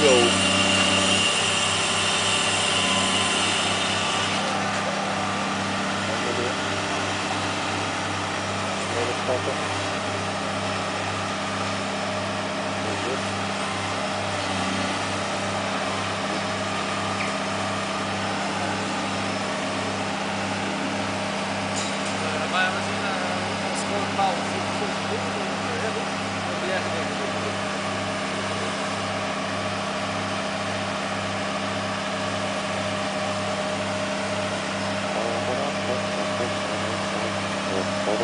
Go.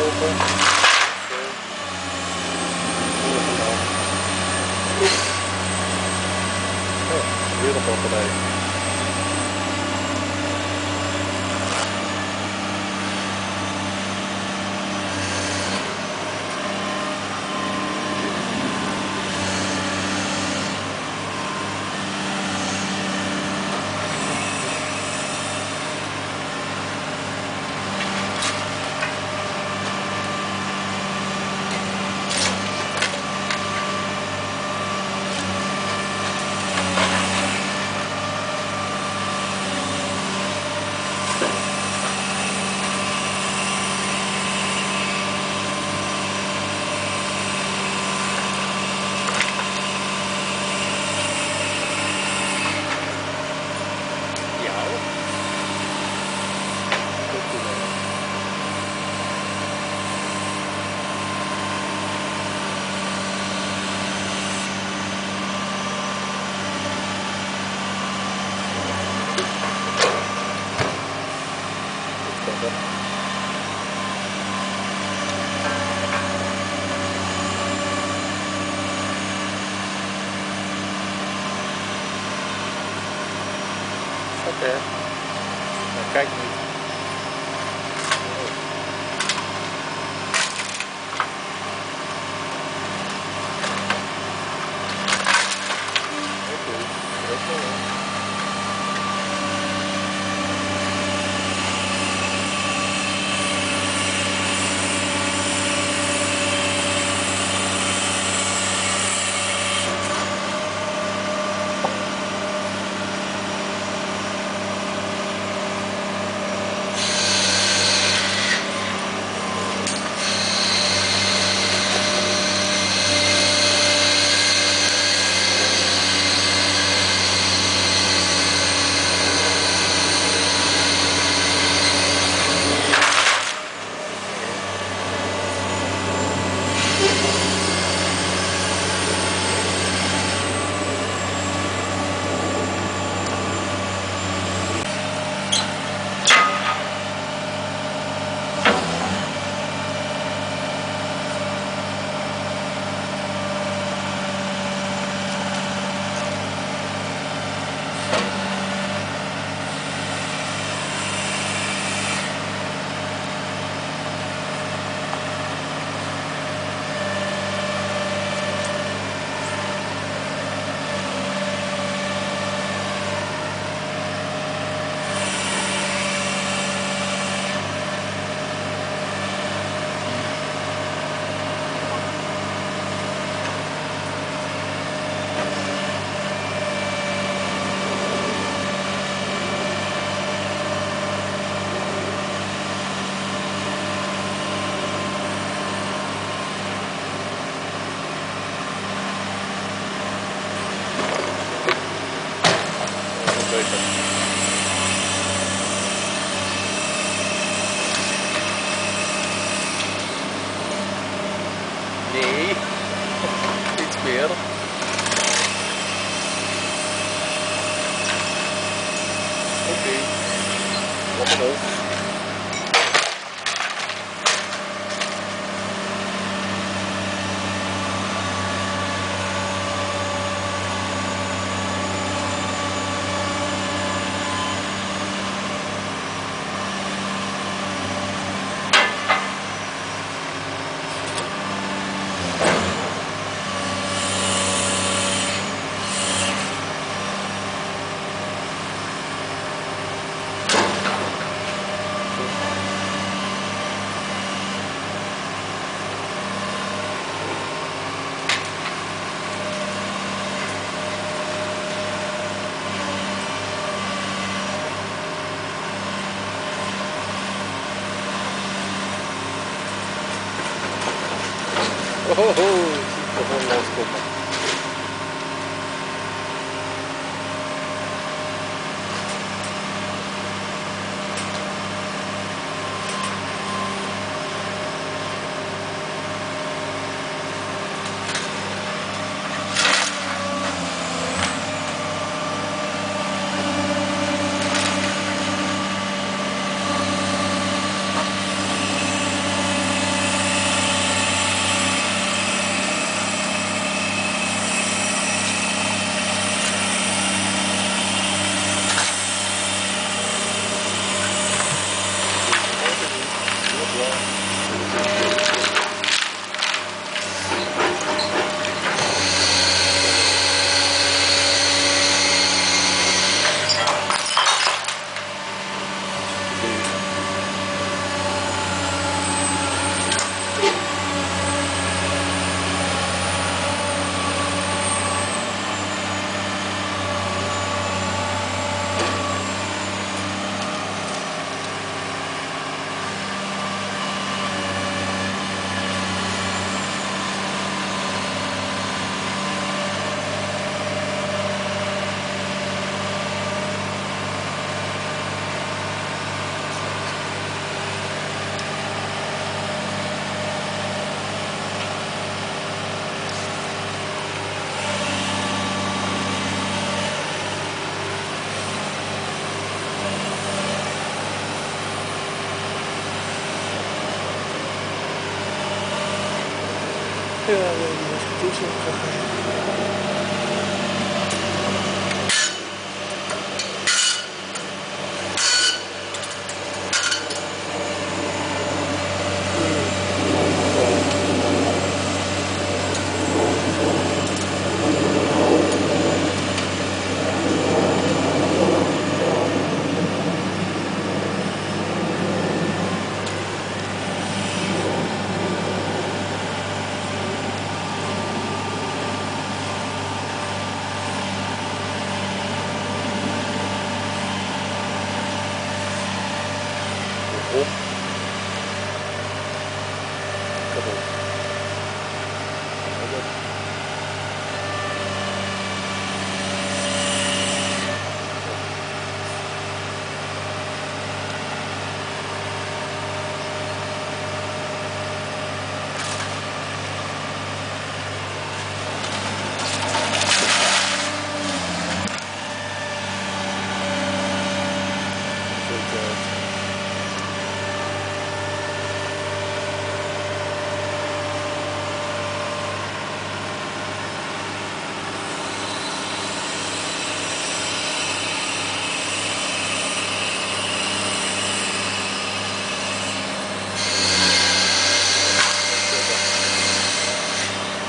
open. Zo. Hier What ほうほう。я немножко течет, Good job.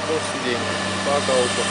Посиденье, пожалуйста.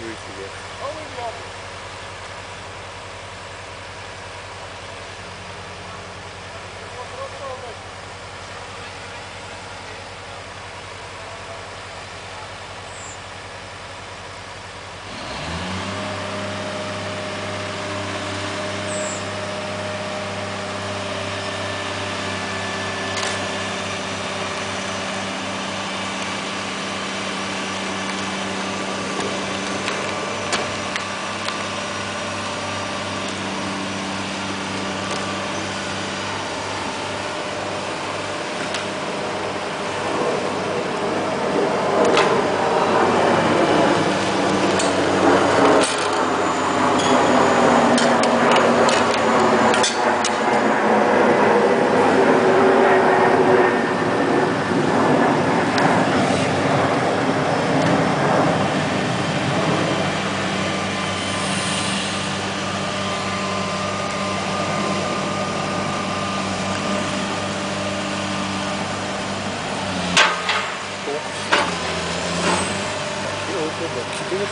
years ago. Burada kibrit.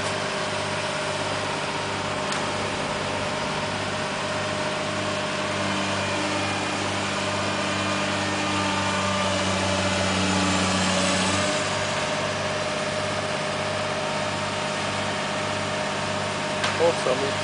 Ortalığı